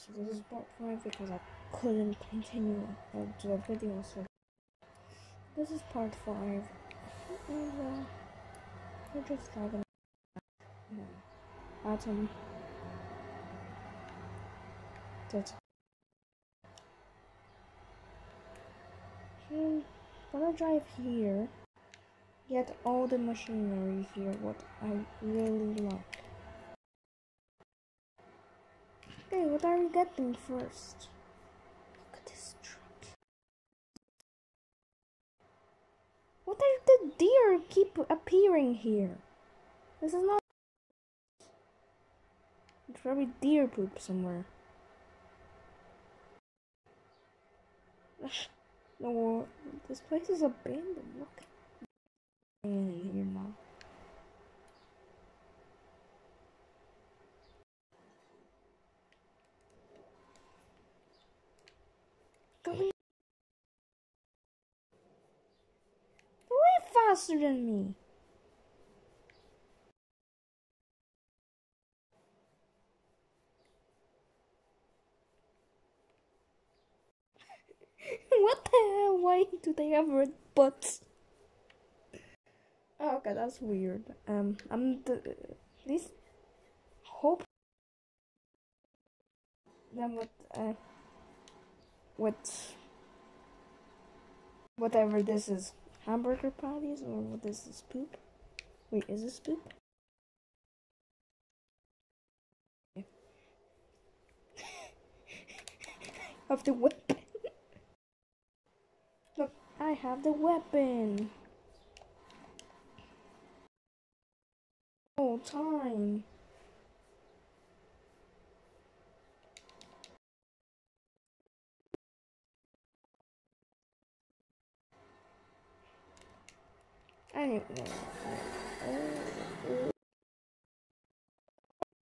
So this is part 5 because I couldn't continue. Uh, the video so this is part 5 and uh, we're just driving uh, Atom. That's so gonna drive here get all the machinery here what I really like Okay, what are we getting first? Look at this truck. What are the deer keep appearing here? This is not. It's probably deer poop somewhere. No, this place is abandoned. Look. In here now. Going way faster than me. what the hell? Why do they have red butts? Oh, okay, that's weird. Um, I'm the least hope then what uh with whatever this is hamburger patties or what is this poop? Wait is this poop? Of the weapon. Look i have the weapon. Oh time Anyway,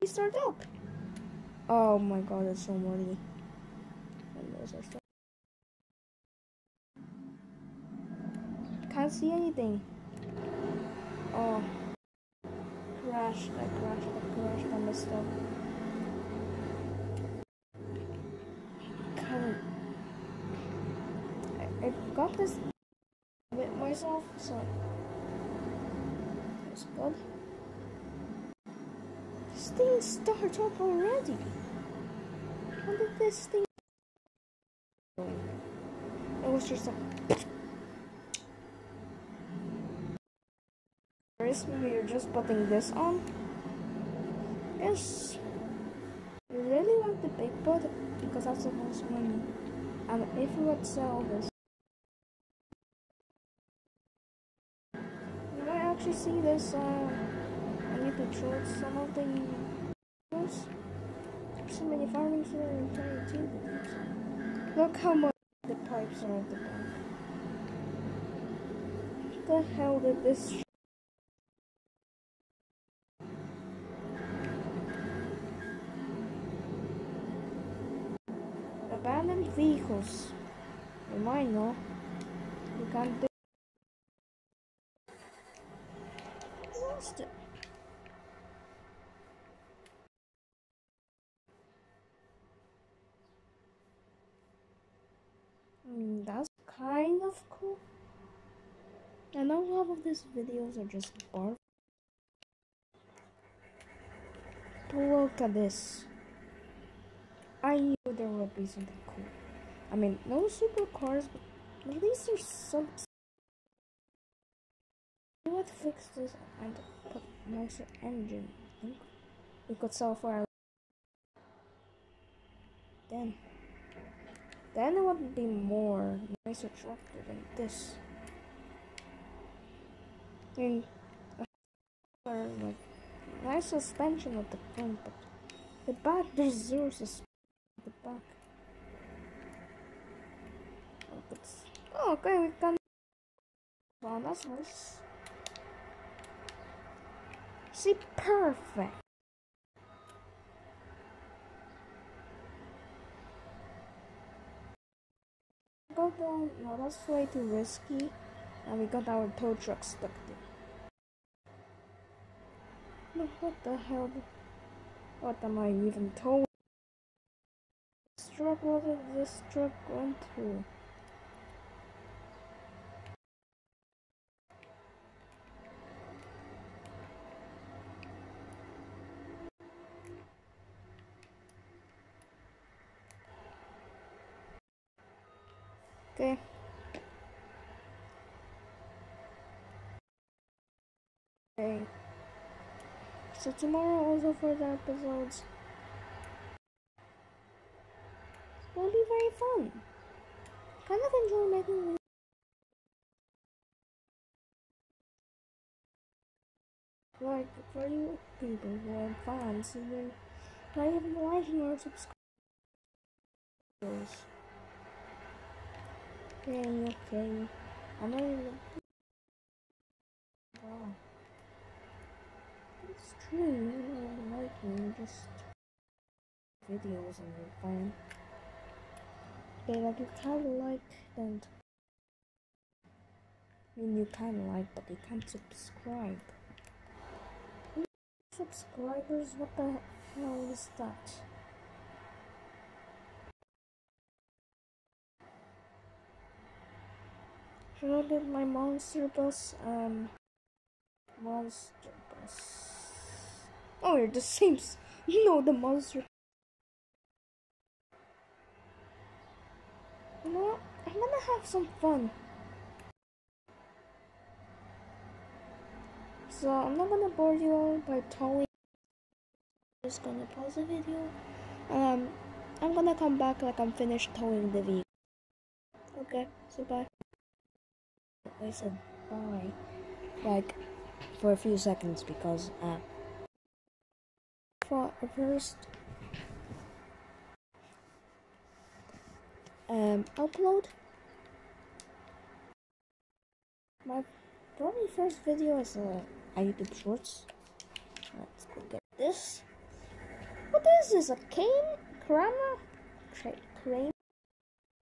we start up. Oh my god, it's so muddy. Can't see anything. Oh, crashed! I crashed! I crashed! I messed up. Can't. I, I got this bit myself, so good. This thing starts up already. How did this thing? It was just a. We are just putting this on. Yes. We really want the big boat because that's the most money. And if we would sell this. See this uh, on YouTube shorts, some of the videos. So many farming here in 22 Look how much the pipes are at the back. What the hell did this abandoned vehicles. You might know. You can't do I know lot of these videos are just barf. But look at this. I knew there would be something cool. I mean, no supercars, but at least there's some. We would fix this and put nicer engine. We could sell for. Then, then it would be more nicer tractor than this. Or like nice suspension at the front, but the back there's zero at the back. Oh, oh, okay, we can. Wow, that's nice. See, perfect. Go down. No, that's way too risky. And we got our tow truck stuck there. What the hell? What am I even towing? truck? What did this truck went through? Okay. Okay. So tomorrow also for the episodes. It's gonna be very fun. Kind of enjoy making like for you people who are fans and then not even liking or subscribing. Okay, okay. I know you. Wow. True, like me, just videos on your phone. Okay, like you kind of like, then. I mean, you kind of like, but you can't subscribe. Subscribers? What the hell is that? Should I get my monster bus? Um, monster. Oh, you're the same. No, the monster. You know what? I'm gonna have some fun. So I'm not gonna bore you all by towing. Just gonna pause the video. Um, I'm gonna come back like I'm finished towing the vehicle. Okay, so bye. I said bye, like for a few seconds because uh, first um upload my probably first video is uh, a YouTube Shorts. Let's go get this. What is this? Is a cane? Cra- crane?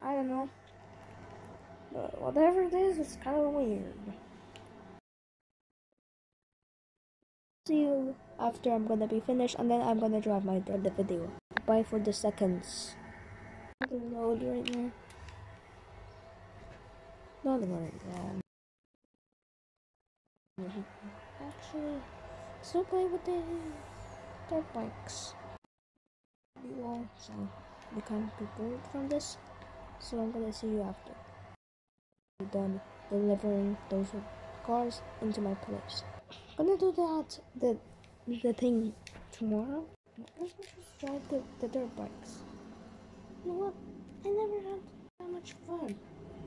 I don't know. But whatever it is, it's kind of weird. See you after I'm gonna be finished, and then I'm gonna drive my the video. Bye for the seconds. Load right now. Not worry, um. Actually, still play with the dirt bikes. You all, so you can't be bored from this. So I'm gonna see you after be done delivering those cars into my place. I'm gonna do that the the thing tomorrow. Let's just drive the, the dirt bikes. You know what? I never had that much fun.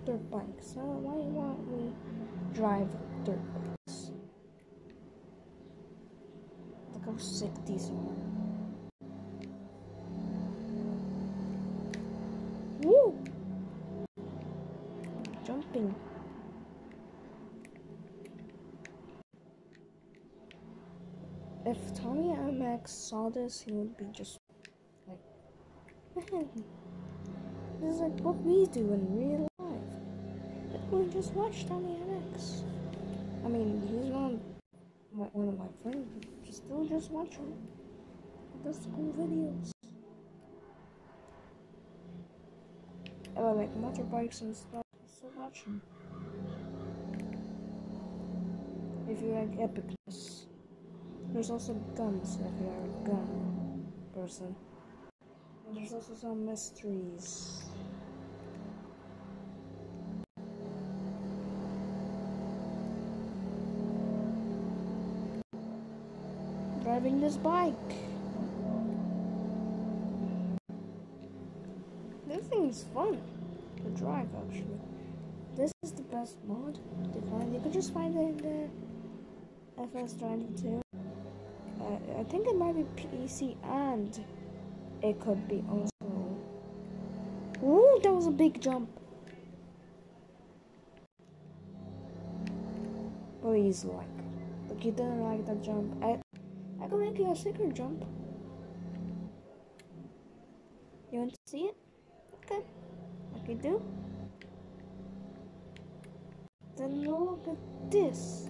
Dirt bikes. So why won't we drive dirt bikes? Look how sick these are. Saw this, he would be just like, man, this is like what we do in real life. We just watch Tommy MX. I mean, he's not my, one of my friends, just still just watch him. He does cool videos. About like motorbikes and stuff. Still watch him. If you like epicness. There's also guns if you're a gun person. And there's also some mysteries. Driving this bike. This thing is fun to drive actually. This is the best mod to find. You can just find it in the FS22. Uh, I think it might be PC and it could be also. Ooh, that was a big jump. Please like. Like you didn't like that jump. I I can make you a secret jump. You want to see it? Okay. Like you do. Then look at this.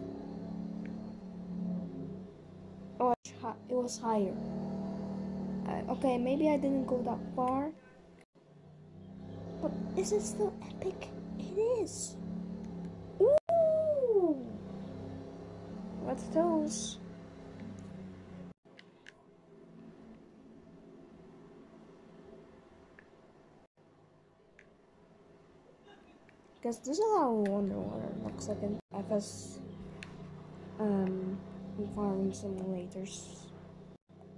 It was higher. Uh, okay, maybe I didn't go that far, But is it still epic? It is. Ooh! What's those? Because this is how Underwater looks like in FS um farming simulators.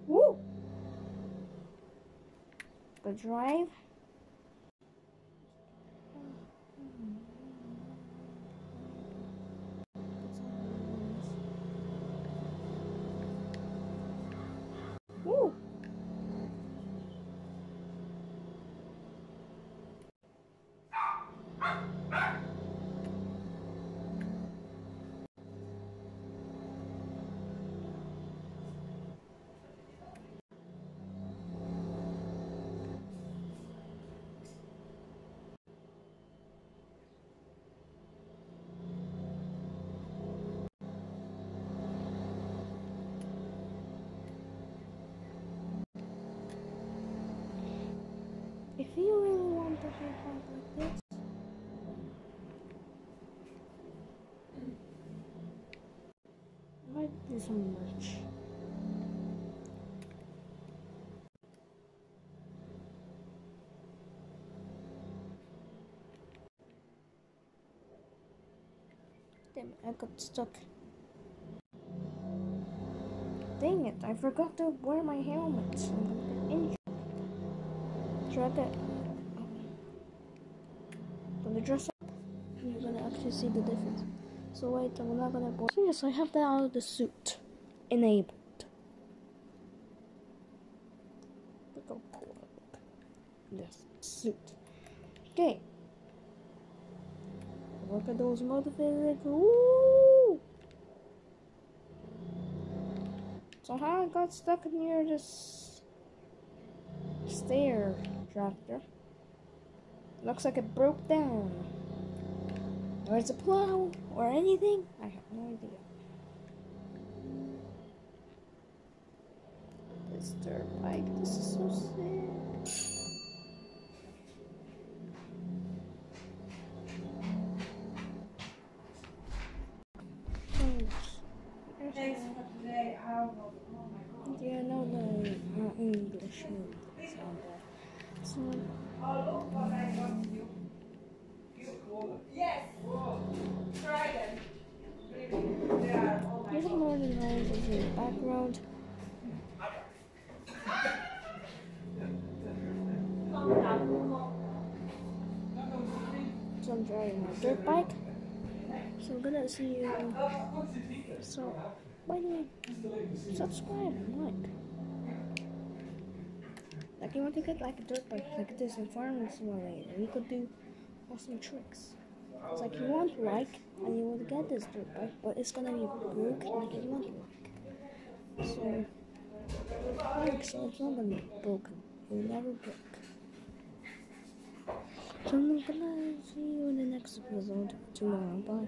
Woo! The drive. Woo! If you really want to have fun like this, merch. Damn, I got stuck. Dang it, I forgot to wear my helmet. I'm gonna get injured. I. You dress up, you're gonna actually see the difference. So wait, I'm not gonna. Bo- so yes, I have that out of the suit enabled. How. This suit. Okay. Look at those motivated. Ooh. Somehow I got stuck near this stair tractor. Looks like it broke down. Where's a plow or anything? I have no idea. This dirt bike, this is so sick. Thanks. Thanks today. I. Oh my god. Yeah, no, no, not English on. So, Oh, look what I got you. Yes. Try them. They are. My Little god. Northern Lights in the background. So I'm driving my dirt bike. So I'm gonna see you. So, why do you subscribe and like? Like you want to get like a dirt bike like this in Farming Simulator, you could do awesome tricks. It's like you want like, and you would get this dirt bike, but it's gonna be broken like you want like. So, like, so it's not gonna be broken. It will never break. So I'm gonna see you in the next episode tomorrow. Bye.